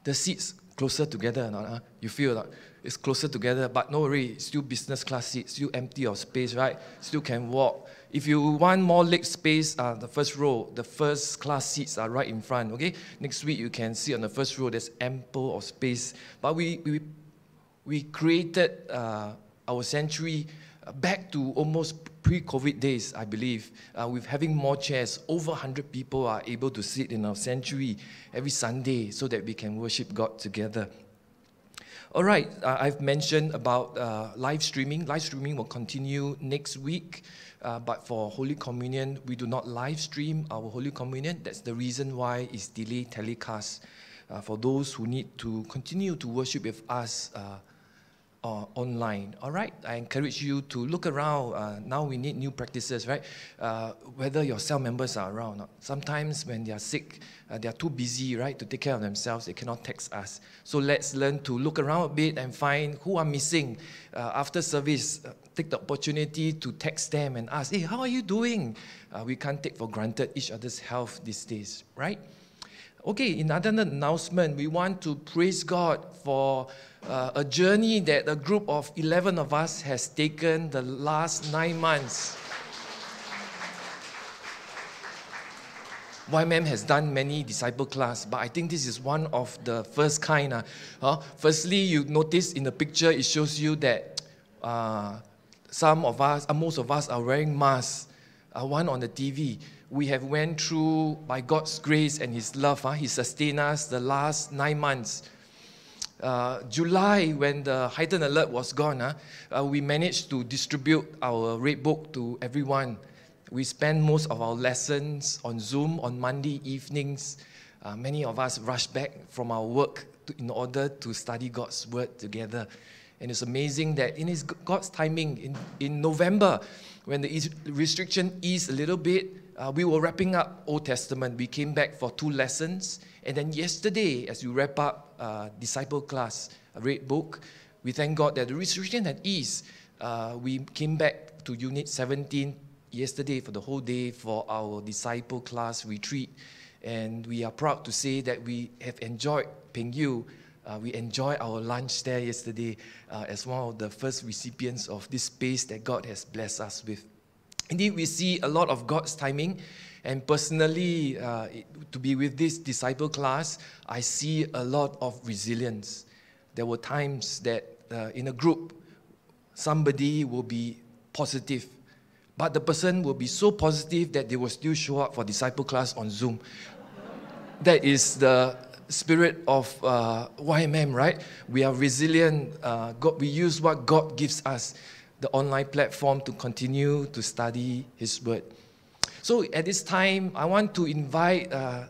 the seats closer together. Not, uh, you feel that it's closer together, but no worry, still business class seats, still empty of space, right? Still can walk. If you want more leg space, uh, the first row, the first class seats are right in front. Okay, next week you can see on the first row there's ample of space. But we we we created. Uh, our sanctuary back to almost pre-COVID days, I believe, uh, with having more chairs. Over 100 people are able to sit in our sanctuary every Sunday so that we can worship God together. All right, uh, I've mentioned about uh, live streaming. Live streaming will continue next week, uh, but for Holy Communion, we do not live stream our Holy Communion. That's the reason why it's delayed telecast. Uh, for those who need to continue to worship with us uh, uh, online. All right, I encourage you to look around. Uh, now we need new practices, right? Uh, whether your cell members are around. Sometimes when they are sick, uh, they are too busy, right, to take care of themselves. They cannot text us. So let's learn to look around a bit and find who are missing uh, after service. Uh, take the opportunity to text them and ask, "Hey, how are you doing?" we can't take for granted each other's health these days, right? Okay, in another announcement, we want to praise God for uh, a journey that a group of 11 of us has taken the last nine months. YMM has done many disciple class, but I think this is one of the first kind. Uh. Uh, firstly, you notice in the picture, it shows you that uh, some of us, uh, most of us are wearing masks. Uh, one on the TV. We have went through, by God's grace and His love, uh, He sustained us the last nine months. Uh, July, when the heightened alert was gone, uh, uh, we managed to distribute our red book to everyone. We spent most of our lessons on Zoom on Monday evenings. Uh, many of us rushed back from our work to, in order to study God's word together. And it's amazing that in His God's timing, in, in November, when the restriction eased a little bit, uh, we were wrapping up Old Testament. We came back for two lessons. And then yesterday, as we wrap up uh, disciple class, a red book, we thank God that the restriction had eased. Uh, we came back to Unit 17 yesterday for the whole day for our disciple class retreat. And we are proud to say that we have enjoyed Peng Yu. Uh, we enjoyed our lunch there yesterday uh, as one of the first recipients of this space that God has blessed us with. Indeed, we see a lot of God's timing. And personally, uh, to be with this disciple class, I see a lot of resilience. There were times that uh, in a group, somebody will be positive but the person will be so positive that they will still show up for disciple class on Zoom. that is the spirit of uh, YMM, right? We are resilient. Uh, God, we use what God gives us, the online platform, to continue to study His Word. So at this time, I want to invite uh,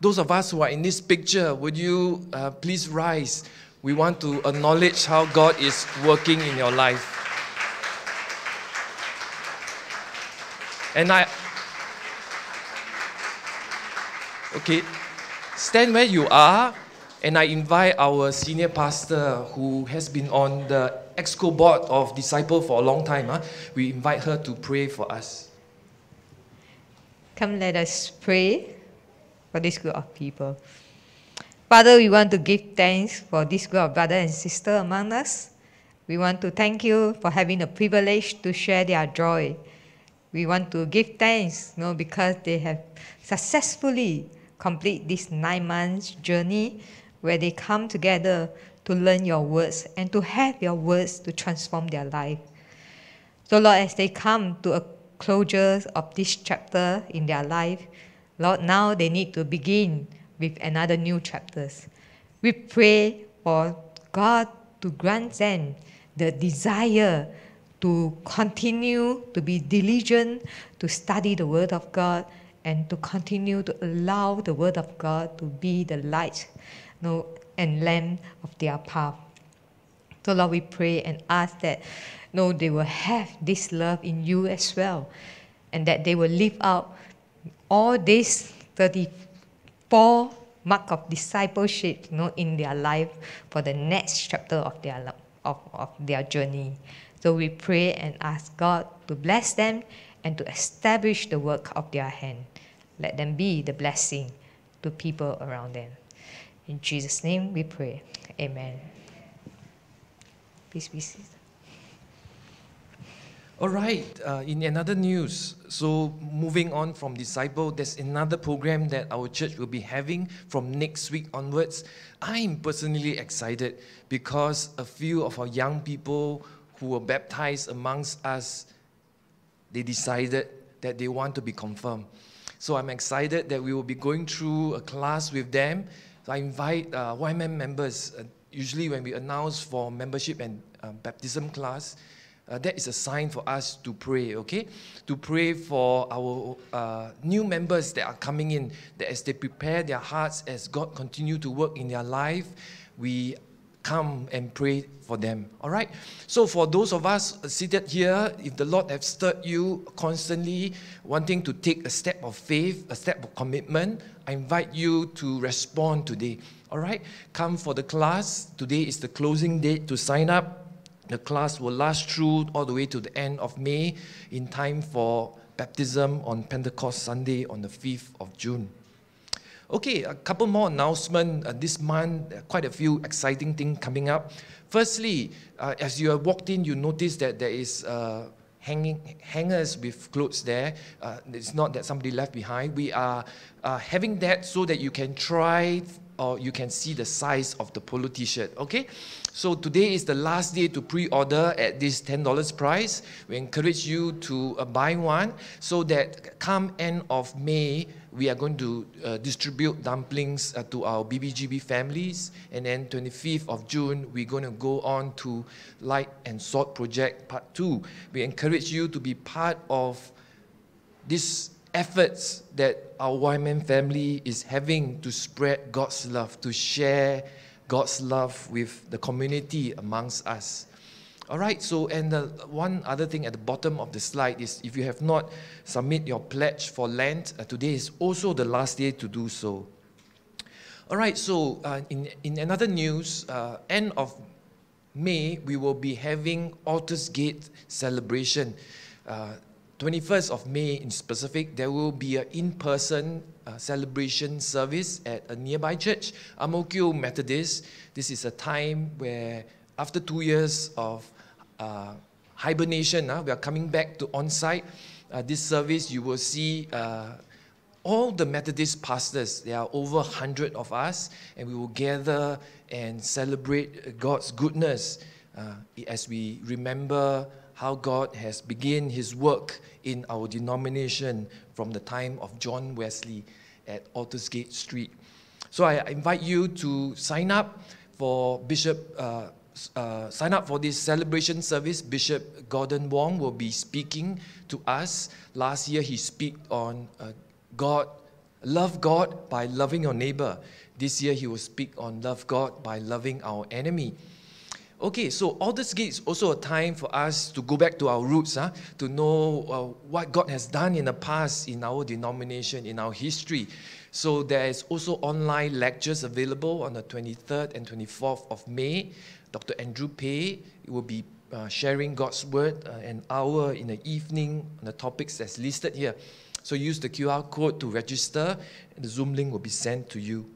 those of us who are in this picture, would you uh, please rise? We want to acknowledge how God is working in your life. And I, okay, stand where you are, and I invite our senior pastor who has been on the EXCO board of Disciple for a long time. Huh? We invite her to pray for us. Come, let us pray for this group of people. Father, we want to give thanks for this group of brother and sister among us. We want to thank you for having the privilege to share their joy we want to give thanks you know, because they have successfully complete this nine months journey where they come together to learn your words and to have your words to transform their life. So Lord, as they come to a closure of this chapter in their life, Lord, now they need to begin with another new chapters. We pray for God to grant them the desire to continue to be diligent to study the Word of God and to continue to allow the Word of God to be the light you know, and lamp of their path. So, Lord, we pray and ask that no, they will have this love in you as well and that they will live out all these 34 mark of discipleship you know, in their life for the next chapter of their, of, of their journey. So we pray and ask God to bless them and to establish the work of their hand. Let them be the blessing to people around them. In Jesus' name we pray. Amen. Please be seated. All right, uh, in another news, so moving on from Disciple, there's another program that our church will be having from next week onwards. I'm personally excited because a few of our young people who were baptized amongst us, they decided that they want to be confirmed. So I'm excited that we will be going through a class with them. So I invite uh, YMM members, uh, usually when we announce for membership and uh, baptism class, uh, that is a sign for us to pray, okay? To pray for our uh, new members that are coming in, that as they prepare their hearts, as God continue to work in their life, we come and pray for them. All right? So, for those of us seated here, if the Lord has stirred you constantly wanting to take a step of faith, a step of commitment, I invite you to respond today. All right? Come for the class. Today is the closing date to sign up. The class will last through all the way to the end of May in time for baptism on Pentecost Sunday on the 5th of June. Okay, a couple more announcements uh, this month. uh, Quite a few exciting things coming up. Firstly, uh, as you have walked in, you notice that there is uh, hanging hangers with clothes there. Uh, it's not that somebody left behind. We are uh, having that so that you can try or you can see the size of the polo t-shirt. Okay, so today is the last day to pre-order at this ten dollars price. We encourage you to uh, buy one so that come end of May we are going to uh, distribute dumplings uh, to our BBGB families, and then 25th of June we're going to go on to Light and Salt Project Part Two. We encourage you to be part of these efforts that our YMM family is having to spread God's love, to share God's love with the community amongst us. All right, so and the one other thing at the bottom of the slide is if you have not submit your pledge for Lent, uh, today is also the last day to do so. All right, so uh, in, in another news, uh, end of May, we will be having Aldersgate celebration. Uh, 21st of May in specific, there will be an in-person uh, celebration service at a nearby church, Ang Mo Kio Methodist. This is a time where after two years of uh, hibernation, uh, we are coming back to on-site. Uh, this service, you will see uh, all the Methodist pastors, there are over 100 of us, and we will gather and celebrate God's goodness uh, as we remember how God has begun his work in our denomination from the time of John Wesley at Aldersgate Street. So I invite you to sign up for Bishop. Uh, uh, sign up for this celebration service. Bishop Gordon Wong will be speaking to us. Last year, he spoke on uh, God, love God by loving your neighbor. This year, he will speak on love God by loving our enemy. Okay, so Aldersgate is also a time for us to go back to our roots, huh? to know uh, what God has done in the past in our denomination, in our history. So there is also online lectures available on the 23rd and 24th of May. Dr. Andrew Pay will be uh, sharing God's word uh, an hour in the evening on the topics that's listed here. So use the QR code to register, and the Zoom link will be sent to you.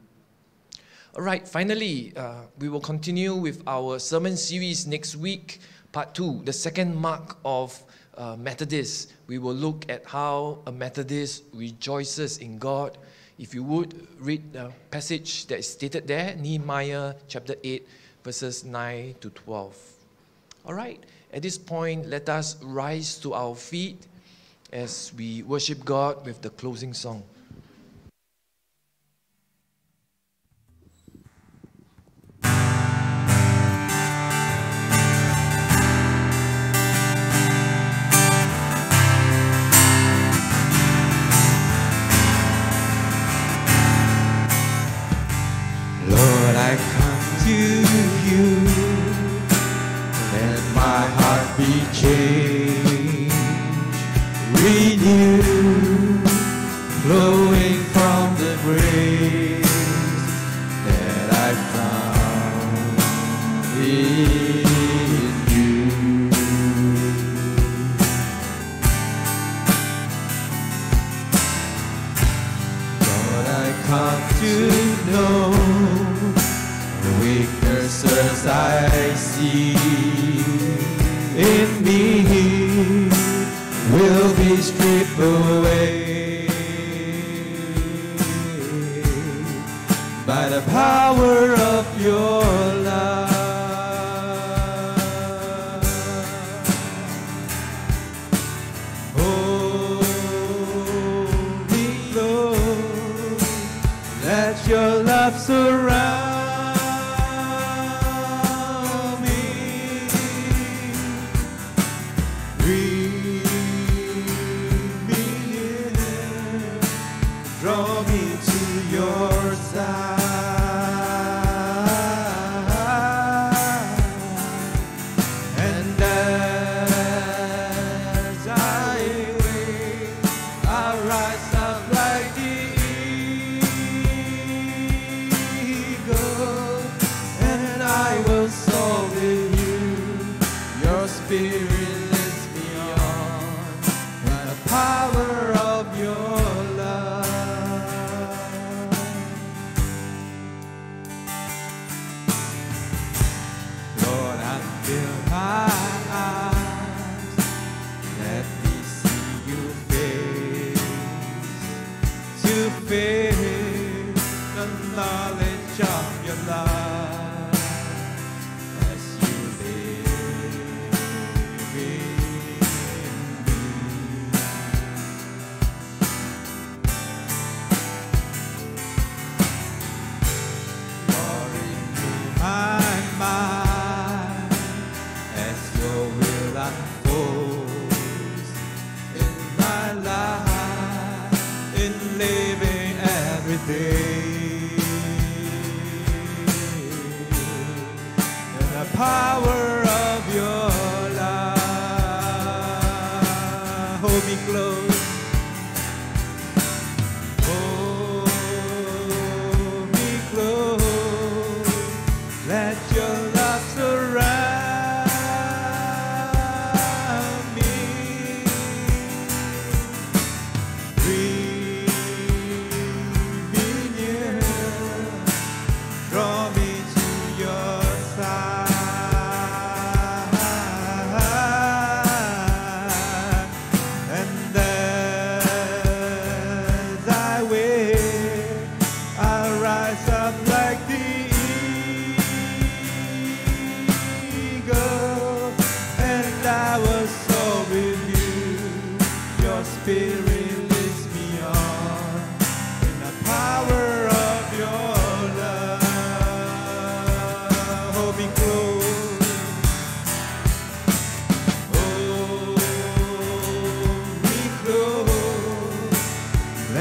Right, finally, uh, we will continue with our sermon series next week, part two, the second mark of uh, Methodist. We will look at how a Methodist rejoices in God. If you would read the passage that is stated there, Nehemiah chapter 8, verses 9 to 12. All right, at this point, let us rise to our feet as we worship God with the closing song.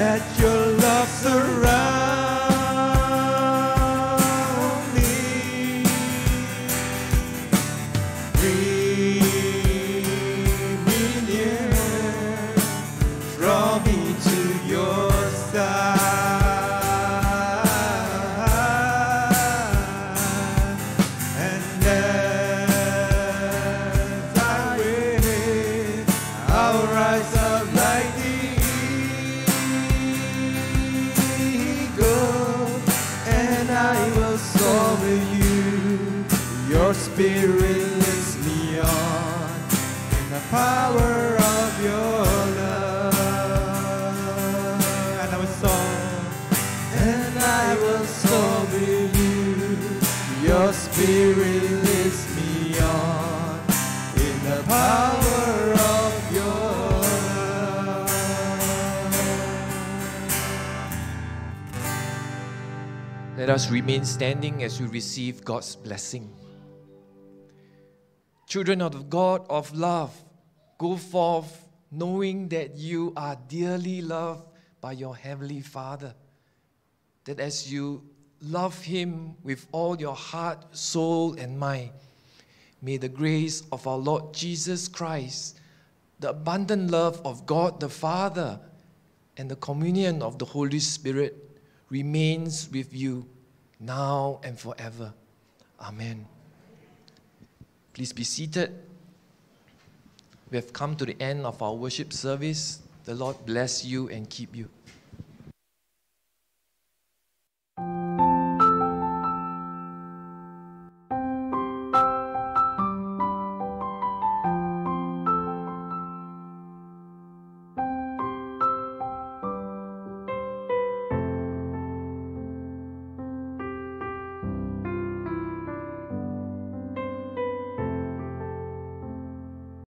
Let your love surround Us remain standing as we receive God's blessing. Children of the God of love, go forth knowing that you are dearly loved by your Heavenly Father. That as you love Him with all your heart, soul, and mind, may the grace of our Lord Jesus Christ, the abundant love of God the Father, and the communion of the Holy Spirit remains with you now and forever. Amen. Please be seated. We have come to the end of our worship service. The Lord bless you and keep you.